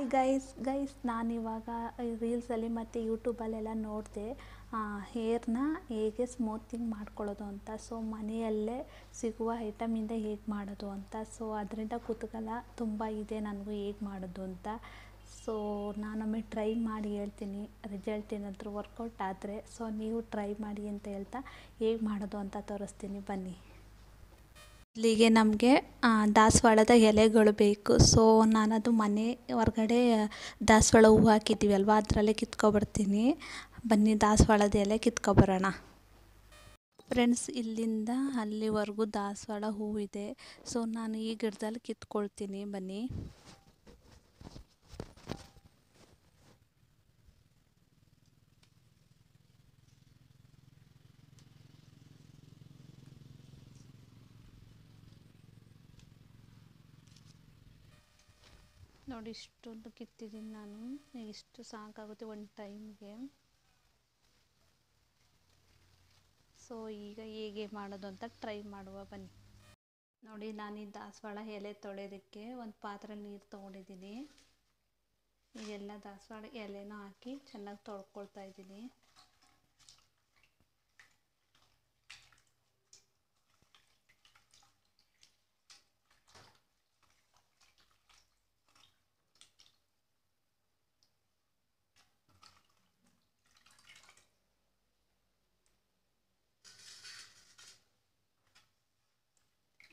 Hi guys guys ನಾನಿವಾಗ ರೀಲ್ಸಲ್ಲಿ ಮತ್ತು ಯೂಟ್ಯೂಬಲ್ಲೆಲ್ಲ ನೋಡಿದೆ. ಹೇರ್ನ ಹೇಗೆ ಸ್ಮೂತಿಂಗ್ ಮಾಡ್ಕೊಳ್ಳೋದು ಅಂತ. ಸೊ ಮನೆಯಲ್ಲೇ ಸಿಗುವ ಐಟಮಿಂದ ಹೇಗೆ ಮಾಡೋದು ಅಂತ. ಸೊ ಅದರಿಂದ ಕುತೂಹಲ ತುಂಬ ಇದೆ ನನಗೂ ಹೇಗೆ ಮಾಡೋದು ಅಂತ. ಸೊ ನಾನೊಮ್ಮೆ ಟ್ರೈ ಮಾಡಿ ಹೇಳ್ತೀನಿ. ರಿಸಲ್ಟ್ ಏನಾದರೂ ವರ್ಕೌಟ್ ಆದರೆ ಸೊ ನೀವು ಟ್ರೈ ಮಾಡಿ ಅಂತ ಹೇಳ್ತಾ ಹೇಗೆ ಮಾಡೋದು ಅಂತ ತೋರಿಸ್ತೀನಿ. ಬನ್ನಿ. ಇಲ್ಲಿಗೆ ನಮಗೆ ದಾಸವಾಳದ ಎಲೆಗಳು ಬೇಕು. ಸೊ ನಾನದು ಮನೆ ಹೊರಗಡೆ ದಾಸವಾಳ ಹೂವು ಹಾಕಿದ್ದೀವಲ್ವ? ಅದರಲ್ಲೇ ಕಿತ್ಕೊಬರ್ತೀನಿ. ಬನ್ನಿ, ದಾಸವಾಳದ ಎಲೆ ಕಿತ್ಕೊಬರೋಣ. ಫ್ರೆಂಡ್ಸ್ ಇಲ್ಲಿಂದ ಅಲ್ಲಿವರೆಗೂ ದಾಸವಾಳ ಹೂವಿದೆ ಸೊ ನಾನು ಈ ಗಿಡದಲ್ಲಿ ಕಿತ್ಕೊಳ್ತೀನಿ. ಬನ್ನಿ. ನೋಡಿ ಇಷ್ಟೊಂದು ಕಿತ್ತಿದ್ದೀನಿ ನಾನು. ಇಷ್ಟು ಸಾಕಾಗುತ್ತೆ ಒಂದು ಟೈಮ್ಗೆ. ಸೊ ಈಗ ಹೇಗೆ ಮಾಡೋದು ಅಂತ ಟ್ರೈ ಮಾಡುವ, ಬನ್ನಿ. ನೋಡಿ, ನಾನು ಈ ದಾಸವಾಳ ಎಲೆ ತೊಳೆಯೋದಕ್ಕೆ ಒಂದು ಪಾತ್ರೆ ನೀರು ತೊಗೊಂಡಿದ್ದೀನಿ. ಈಗೆಲ್ಲ ದಾಸವಾಳ ಎಲೆನೂ ಹಾಕಿ ಚೆನ್ನಾಗಿ ತೊಳ್ಕೊಳ್ತಾ ಇದ್ದೀನಿ.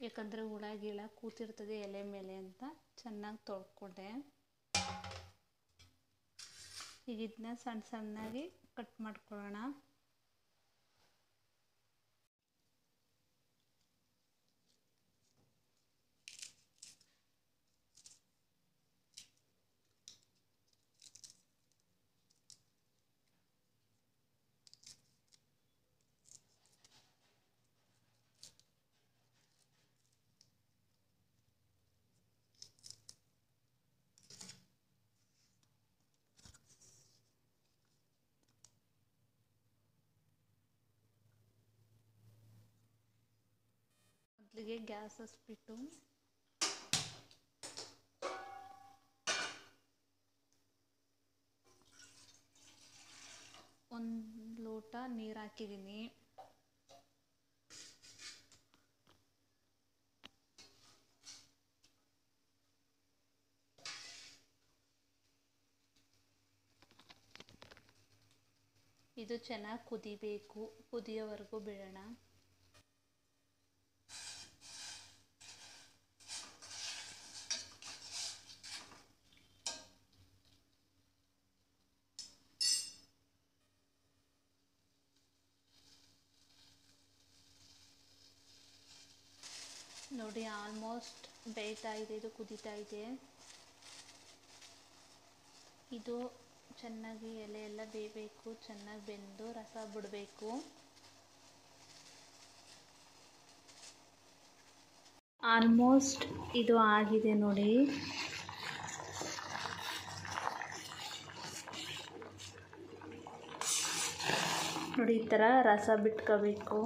ಯಾಕಂದರೆ ಹುಳ ಗಿಳ ಕೂತಿರ್ತದೆ ಎಲೆ ಮೇಲೆ ಅಂತ ಚೆನ್ನಾಗಿ ತೊಳ್ಕೊಂಡೆ. ಈಗ ಇದನ್ನ ಸಣ್ಣ ಸಣ್ಣಾಗಿ ಕಟ್ ಮಾಡ್ಕೊಳ್ಳೋಣ. ಮೊದಲಿಗೆ ಗ್ಯಾಸ್ ಹಸ್ಬಿಟ್ಟು ಒಂದು ಲೋಟ ನೀರು ಹಾಕಿದ್ದೀನಿ. ಇದು ಚೆನ್ನಾಗಿ ಕುದಿಬೇಕು. ಕುದಿಯೋವರೆಗೂ ಬಿಡೋಣ. ನೋಡಿ ಆಲ್ಮೋಸ್ಟ್ ಬೇಯ್ತಾ ಇದೆ, ಇದು ಕುದೀತಾ ಇದೆ. ಇದು ಚೆನ್ನಾಗಿ ಎಲೆ ಎಲ್ಲ ಬೇಯಬೇಕು, ಚೆನ್ನಾಗಿ ಬೆಂದು ರಸ ಬಿಡಬೇಕು. ಆಲ್ಮೋಸ್ಟ್ ಇದು ಆಗಿದೆ ನೋಡಿ. ನೋಡಿ, ಈ ಥರ ರಸ ಬಿಟ್ಕೋಬೇಕು.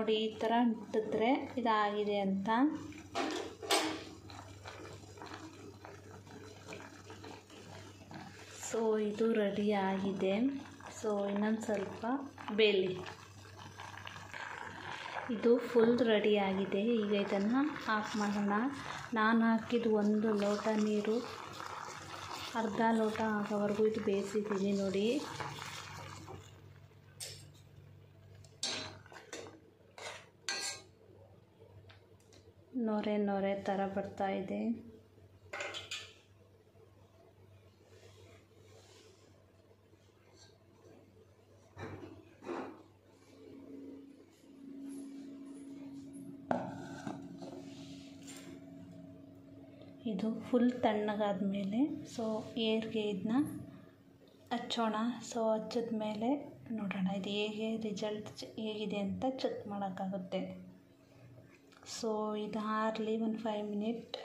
ನೋಡಿ ಈ ಥರ ಇಟ್ಟಿದ್ರೆ ಇದಾಗಿದೆ ಅಂತ. ಸೊ ಇದು ರೆಡಿ ಆಗಿದೆ. ಸೊ ಇನ್ನೊಂದು ಸ್ವಲ್ಪ ಬೇಲಿ. ಇದು ಫುಲ್ ರೆಡಿ ಆಗಿದೆ. ಈಗ ಇದನ್ನು ಆಫ್ ಮಾಡೋಣ. ನಾನು ಹಾಕಿದ ಒಂದು ಲೋಟ ನೀರು, ಅರ್ಧ ಲೋಟ ಆಗೋವರೆಗೂ ಇದು ಬೇಯಿಸಿದ್ದೀನಿ ನೋಡಿ. ನೊರೆ ನೊರೆ ಥರ ಬರ್ತಾ ಇದೆ. ಇದು ಫುಲ್ ತಣ್ಣಗಾದ ಮೇಲೆ ಸೊ ಏರ್ಗೆ ಇದನ್ನ ಹಚ್ಚೋಣ. ಸೊ ಹಚ್ಚಿದ ಮೇಲೆ ನೋಡೋಣ, ಇದು ಹೇಗೆ ರಿಸಲ್ಟ್ ಹೇಗಿದೆ ಅಂತ ಚೆಕ್ ಮಾಡೋಕ್ಕಾಗುತ್ತೆ. ಸೊ ಇದು ಆರಲಿ ಒಂದು ಫೈವ್ ಮಿನಿಟ್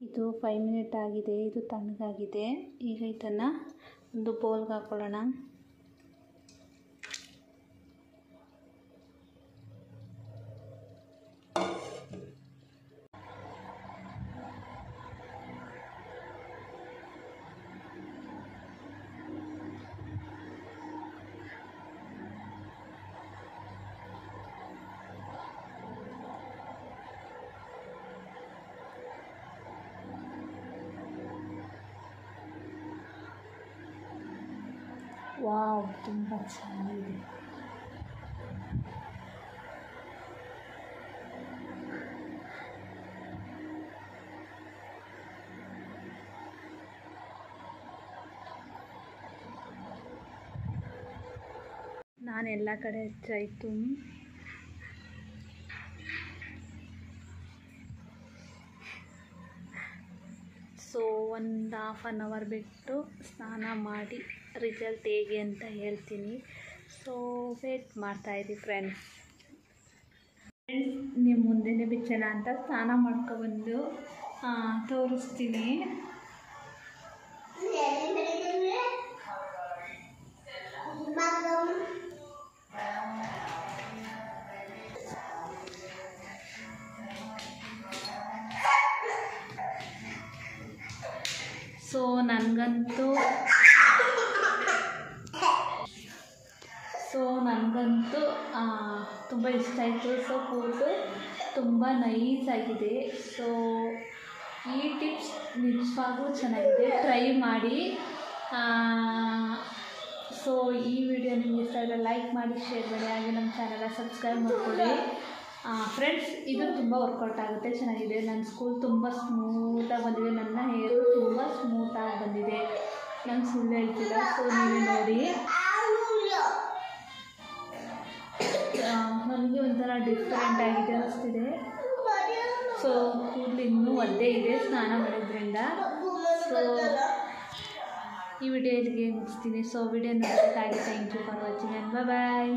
ಇದು ಫೈವ್ ಮಿನಿಟ್ ಆಗಿದೆ. ಇದು ತಣ್ಣಗಾಗಿದೆ. ಈಗ ಇದನ್ನು ಒಂದು ಬೌಲ್ಗೆ ಹಾಕ್ಕೊಳ್ಳೋಣ ವಾವ್ ತುಂಬ ಚೆನ್ನಾಗಿದೆ. ನಾನು ಎಲ್ಲ ಕಡೆ ಹಚ್ಚಾಯಿತು ಸೊ ಒಂದು ಹಾಫ್ ಆನ್ ಅವರ್ ಬಿಟ್ಟು ಸ್ನಾನ ಮಾಡಿ ರಿಸಲ್ಟ್ ಹೇಗೆ ಅಂತ ಹೇಳ್ತೀನಿ. ಸೊ ವೇಟ್ ಮಾಡ್ತಾಯಿರಿ ಫ್ರೆಂಡ್ಸ್ ಫ್ರೆಂಡ್ಸ್ ನಿಮ್ಮ ಮುಂದೆನೇ ಬಿಚ್ಚೋಣ ಅಂತ ಸ್ನಾನ ಮಾಡ್ಕೊಬಂದು ತೋರಿಸ್ತೀನಿ. ಸೊ ನನಗಂತೂ ಸೊ ನನಗಂತೂ ತುಂಬ ಇಷ್ಟ ಆಯಿತು. ಸೊ ಕೂದಲು ತುಂಬ ನೈಸ್ ಆಗಿದೆ. ಸೊ ಈ ಟಿಪ್ಸ್ ನಿಜವಾಗೂ ಚೆನ್ನಾಗಿದೆ. ಟ್ರೈ ಮಾಡಿ. ಸೊ ಈ ವಿಡಿಯೋ ನಿಮ್ಗೆ ಇಷ್ಟ ಆದರೆ ಲೈಕ್ ಮಾಡಿ ಶೇರ್ ಮಾಡಿ. ಹಾಗೆ ನಮ್ಮ ಚಾನಲ್ನ ಸಬ್ಸ್ಕ್ರೈಬ್ ಮಾಡ್ಕೊಳ್ಳಿ. ಫ್ರೆಂಡ್ಸ್ ಇದು ತುಂಬ ವರ್ಕೌಟ್ ಆಗುತ್ತೆ, ಚೆನ್ನಾಗಿದೆ. ನನ್ನ ಸ್ಕೂಲ್ ತುಂಬ ಸ್ಮೂತಾಗಿ ಬಂದಿದೆ. ನನ್ನ ಹೇರು ತುಂಬ ಸ್ಮೂತಾಗಿ ಬಂದಿದೆ. ನಾನು ಸುಳ್ಳು ಹೇಳ್ತಿಲ್ಲ ಸೊ ನೀವೇ ನೋಡಿ. ನನಗೆ ಒಂಥರ ಡಿಫ್ರೆಂಟ್ ಆಗಿದೆ ಅನಿಸ್ತಿದೆ. ಸೊ ಕೂದಲು ಇನ್ನೂ ಒದ್ದೇ ಇದೆ ಸ್ನಾನ ಮಾಡೋದ್ರಿಂದ. ಸೊ ಈ ವಿಡಿಯೋ ಇಲ್ಲಿಗೆ ಮುಗಿಸ್ತೀನಿ. So video ನೋಡೋದಕ್ಕಾಗಿ thank you for watching and bye